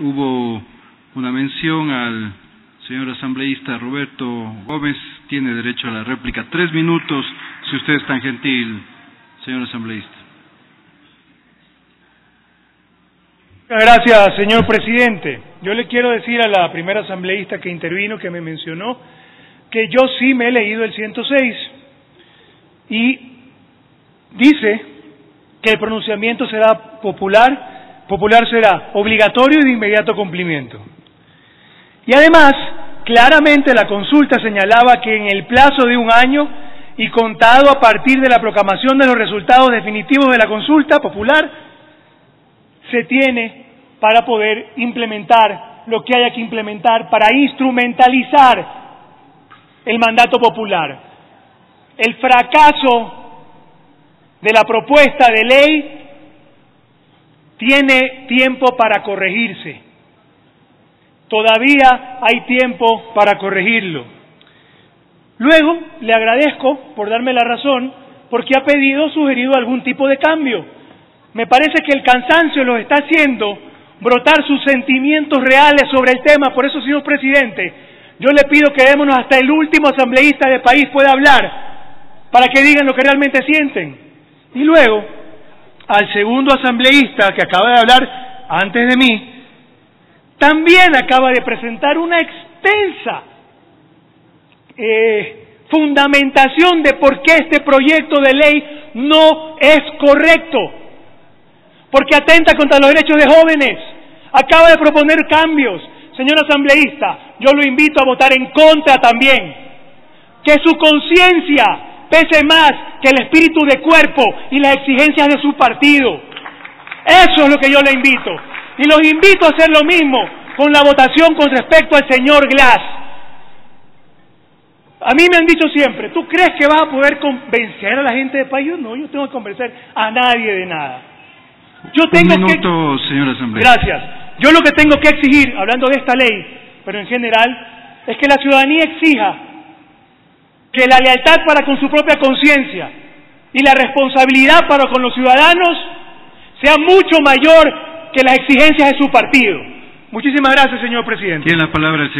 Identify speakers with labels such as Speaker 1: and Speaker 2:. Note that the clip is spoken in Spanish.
Speaker 1: hubo una mención al señor asambleísta Roberto Gómez. Tiene derecho a la réplica. Tres minutos, si usted es tan gentil, señor asambleísta.
Speaker 2: Gracias, señor presidente. Yo le quiero decir a la primera asambleísta que intervino, que me mencionó, que yo sí me he leído el 106 y dice que el pronunciamiento será popular, popular será obligatorio y de inmediato cumplimiento. Y además, claramente la consulta señalaba que en el plazo de un año y contado a partir de la proclamación de los resultados definitivos de la consulta popular, se tiene para poder implementar lo que haya que implementar para instrumentalizar el mandato popular. El fracaso de la propuesta de ley tiene tiempo para corregirse. Todavía hay tiempo para corregirlo. Luego, le agradezco por darme la razón porque ha pedido, sugerido algún tipo de cambio. Me parece que el cansancio lo está haciendo brotar sus sentimientos reales sobre el tema. Por eso, señor presidente, yo le pido que démonos hasta el último asambleísta del país pueda hablar para que digan lo que realmente sienten. Y luego, al segundo asambleísta que acaba de hablar antes de mí, también acaba de presentar una extensa eh, fundamentación de por qué este proyecto de ley no es correcto porque atenta contra los derechos de jóvenes. Acaba de proponer cambios. Señor asambleísta, yo lo invito a votar en contra también. Que su conciencia pese más que el espíritu de cuerpo y las exigencias de su partido. Eso es lo que yo le invito. Y los invito a hacer lo mismo con la votación con respecto al señor Glass. A mí me han dicho siempre, ¿tú crees que vas a poder convencer a la gente de país? No, yo tengo que convencer a nadie de nada. Yo tengo
Speaker 1: Un minuto,
Speaker 2: que...
Speaker 1: señor asambleísta.
Speaker 2: Gracias. Yo lo que tengo que exigir, hablando de esta ley, pero en general, es que la ciudadanía exija que la lealtad para con su propia conciencia y la responsabilidad para con los ciudadanos sea mucho mayor que las exigencias de su partido. Muchísimas gracias, señor presidente.
Speaker 1: Tiene la palabra el señor.